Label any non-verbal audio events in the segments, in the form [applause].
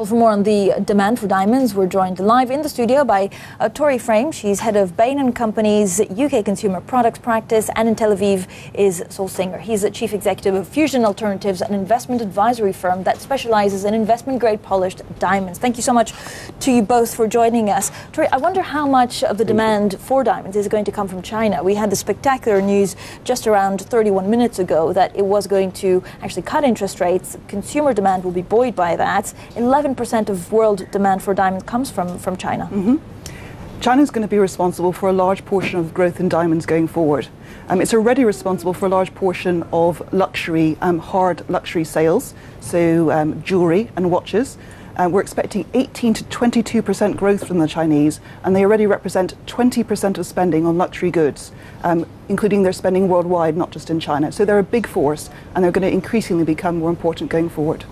Well, for more on the demand for diamonds, we're joined live in the studio by uh, Tory Frame. She's head of Bain & Company's UK consumer products practice, and in Tel Aviv is Saul Singer. He's the chief executive of Fusion Alternatives, an investment advisory firm that specializes in investment-grade polished diamonds. Thank you so much to you both for joining us. Tory, I wonder how much of the demand for diamonds is going to come from China. We had the spectacular news just around 31 minutes ago that it was going to actually cut interest rates. Consumer demand will be buoyed by that. 11 7% of world demand for diamonds comes from, from China. Mm-hmm. China is going to be responsible for a large portion of growth in diamonds going forward. Um, it's already responsible for a large portion of luxury, um, hard luxury sales, so um, jewelry and watches. Uh, we're expecting 18 to 22 percent growth from the Chinese, and they already represent 20 percent of spending on luxury goods, um, including their spending worldwide, not just in China. So they're a big force, and they're going to increasingly become more important going forward.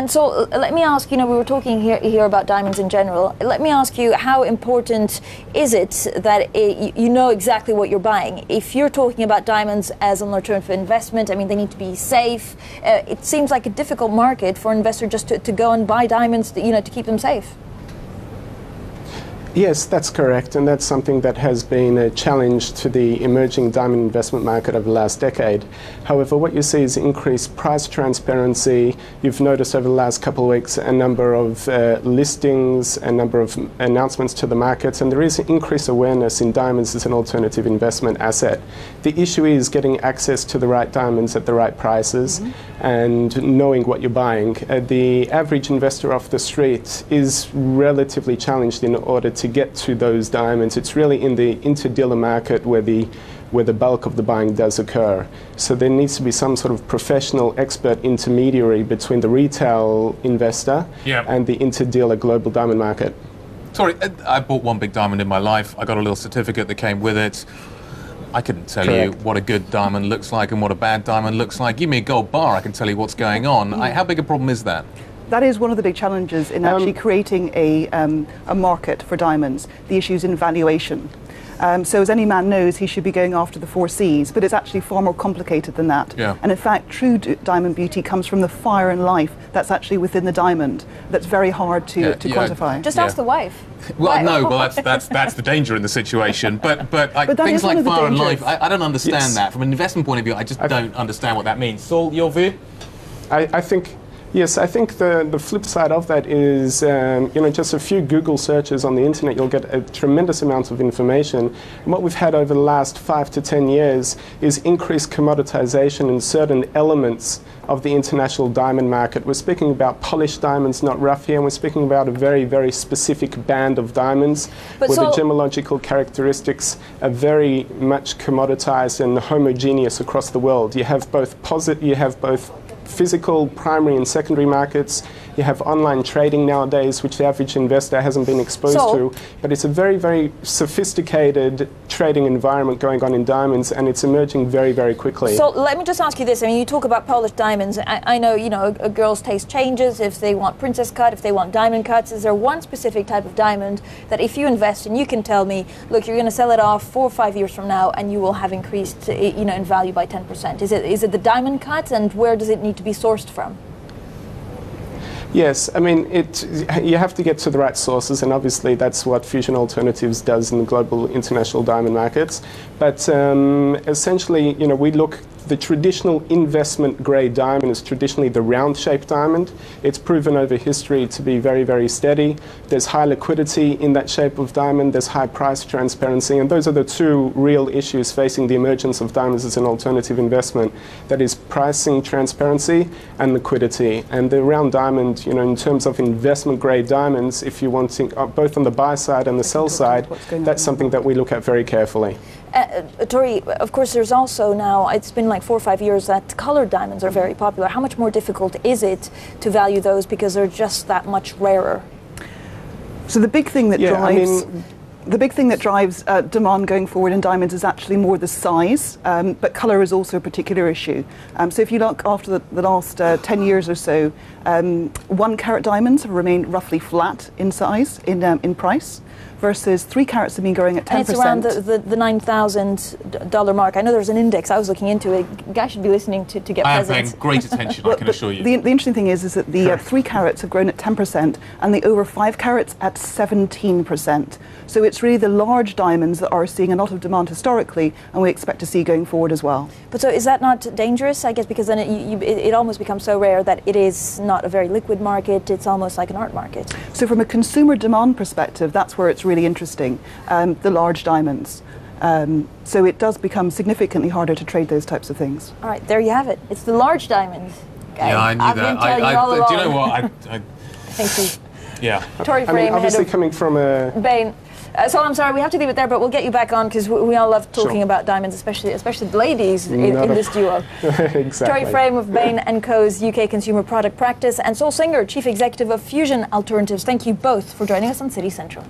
And so let me ask, you know, we were talking here, here about diamonds in general. Let me ask you, how important is it that it, you know exactly what you're buying? If you're talking about diamonds as an alternative investment, I mean, they need to be safe. Uh, it seems like a difficult market for an investor just to, to go and buy diamonds, you know, to keep them safe. Yes, that's correct, and that's something that has been a challenge to the emerging diamond investment market over the last decade. However, what you see is increased price transparency. You've noticed over the last couple of weeks a number of uh, listings, a number of announcements to the markets, and there is increased awareness in diamonds as an alternative investment asset. The issue is getting access to the right diamonds at the right prices mm-hmm. and knowing what you're buying. Uh, the average investor off the street is relatively challenged in order to get to those diamonds. It's really in the interdealer market where the where the bulk of the buying does occur. So there needs to be some sort of professional expert intermediary between the retail investor and the interdealer global diamond market. Sorry, I bought one big diamond in my life. I got a little certificate that came with it. I couldn't tell Correct. you what a good diamond looks like and what a bad diamond looks like. Give me a gold bar, I can tell you what's going on. Mm. I, how big a problem is that? That is one of the big challenges in actually um, creating a, um, a market for diamonds, the issues in valuation. Um, so, as any man knows, he should be going after the four C's, but it's actually far more complicated than that. Yeah. And in fact, true d- diamond beauty comes from the fire and life that's actually within the diamond. That's very hard to, yeah, to yeah, quantify. Just ask the wife. Well, no, well, that's, that's, that's the danger in the situation. But, but, like, but things like fire and life, I, I don't understand yes. that. From an investment point of view, I just I've, don't understand what that means. Saul, your view? I, I think Yes, I think the, the flip side of that is, um, you know, just a few Google searches on the internet, you'll get a tremendous amount of information. And what we've had over the last five to ten years is increased commoditization in certain elements of the international diamond market. We're speaking about polished diamonds, not rough here, and we're speaking about a very, very specific band of diamonds but where so the gemological characteristics are very much commoditized and homogeneous across the world. You have both posit, you have both physical primary and secondary markets. You have online trading nowadays, which the average investor hasn't been exposed so, to. But it's a very, very sophisticated trading environment going on in diamonds, and it's emerging very, very quickly. So let me just ask you this. I mean, you talk about polished diamonds. I, I know, you know, a, a, girl's taste changes if they want princess cut, if they want diamond cuts. Is there one specific type of diamond that if you invest in, you can tell me, look, you're going to sell it off four or five years from now, and you will have increased, you know, in value by 10%? Is it is it the diamond cut, and where does it need to be sourced from? Yes, I mean, it, you have to get to the right sources, and obviously that's what Fusion Alternatives does in the global international diamond markets. But um, essentially, you know, we look the traditional investment grade diamond is traditionally the round shaped diamond. It's proven over history to be very, very steady. There's high liquidity in that shape of diamond, there's high price transparency, and those are the two real issues facing the emergence of diamonds as an alternative investment. That is pricing transparency and liquidity. And the round diamond, you know, in terms of investment grade diamonds, if you want to, uh, both on the buy side and the sell side, that's something that we look at very carefully. Uh, uh, Tory, of course, there's also now, it's been like four or five years that colored diamonds are very popular. How much more difficult is it to value those because they're just that much rarer? So the big thing that yeah, drives. I mean, the big thing that drives uh, demand going forward in diamonds is actually more the size, um, but colour is also a particular issue. Um, so if you look after the, the last uh, 10 years or so, um, one carat diamonds have remained roughly flat in size, in, um, in price versus three carats have been growing at 10%. And it's around the, the, the $9,000 mark. I know there's an index. I was looking into it. Guys should be listening to, to get I am paying great attention, I [laughs] can assure you. The, the interesting thing is, is that the uh, three carats have grown at 10% and the over five carats at 17%. So it's really the large diamonds that are seeing a lot of demand historically and we expect to see going forward as well. But so is that not dangerous? I guess because then it, you, it, it almost becomes so rare that it is not a very liquid market. It's almost like an art market. So from a consumer demand perspective, that's where it's really interesting, um, the large diamonds. Um, so it does become significantly harder to trade those types of things. All right, there you have it. It's the large diamonds. guys. yeah, I knew I've that. Been I, you all I, do you know what? I, I, [laughs] Thank you. yeah. Tory I mean, Frame, head obviously coming from a Bain. Uh, so I'm sorry, we have to leave it there, but we'll get you back on because we, we all love talking Sure. about diamonds, especially especially the ladies in, in this duo. [laughs] exactly. Tory Frame of Bain and Co.'s UK Consumer Product Practice and Saul Singer, Chief Executive of Fusion Alternatives. Thank you both for joining us on City Central.